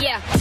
Yeah.